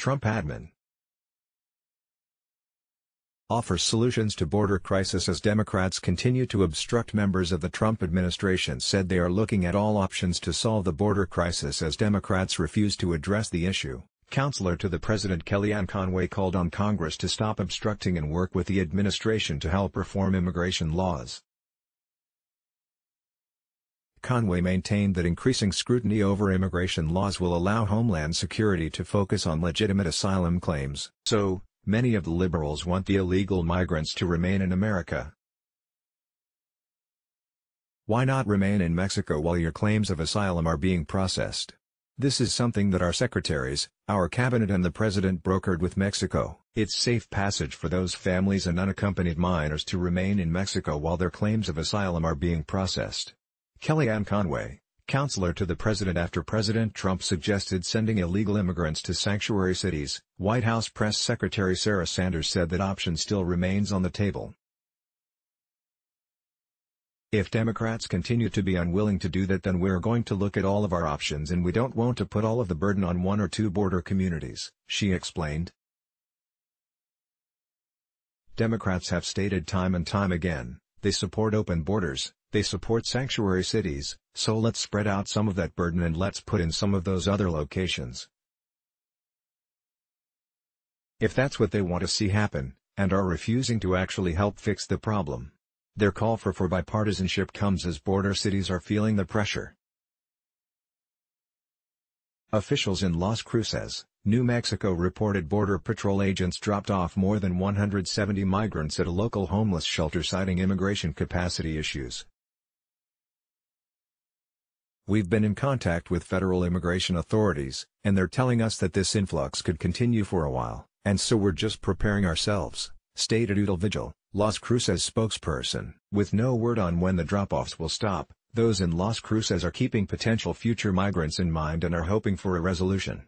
Trump admin offers solutions to border crisis as Democrats continue to obstruct members of the Trump administration said they are looking at all options to solve the border crisis as Democrats refuse to address the issue. Counselor to the President Kellyanne Conway called on Congress to stop obstructing and work with the administration to help reform immigration laws. Conway maintained that increasing scrutiny over immigration laws will allow Homeland Security to focus on legitimate asylum claims. So, Many of the liberals want the illegal migrants to remain in America. Why not remain in Mexico while your claims of asylum are being processed? This is something that our secretaries, our cabinet and the president brokered with Mexico. It's safe passage for those families and unaccompanied minors to remain in Mexico while their claims of asylum are being processed. Kellyanne Conway, counselor to the president after President Trump suggested sending illegal immigrants to sanctuary cities, White House Press Secretary Sarah Sanders said that option still remains on the table. If Democrats continue to be unwilling to do that then we're going to look at all of our options and we don't want to put all of the burden on one or two border communities, she explained. Democrats have stated time and time again, they support open borders, they support sanctuary cities, so let's spread out some of that burden and let's put in some of those other locations. If that's what they want to see happen, and are refusing to actually help fix the problem. Their call for for bipartisanship comes as border cities are feeling the pressure. Officials in Las Cruces, New Mexico reported Border Patrol agents dropped off more than 170 migrants at a local homeless shelter citing immigration capacity issues. We've been in contact with federal immigration authorities, and they're telling us that this influx could continue for a while, and so we're just preparing ourselves, stated Udell Vigil, Las Cruces spokesperson. With no word on when the drop-offs will stop, those in Las Cruces are keeping potential future migrants in mind and are hoping for a resolution.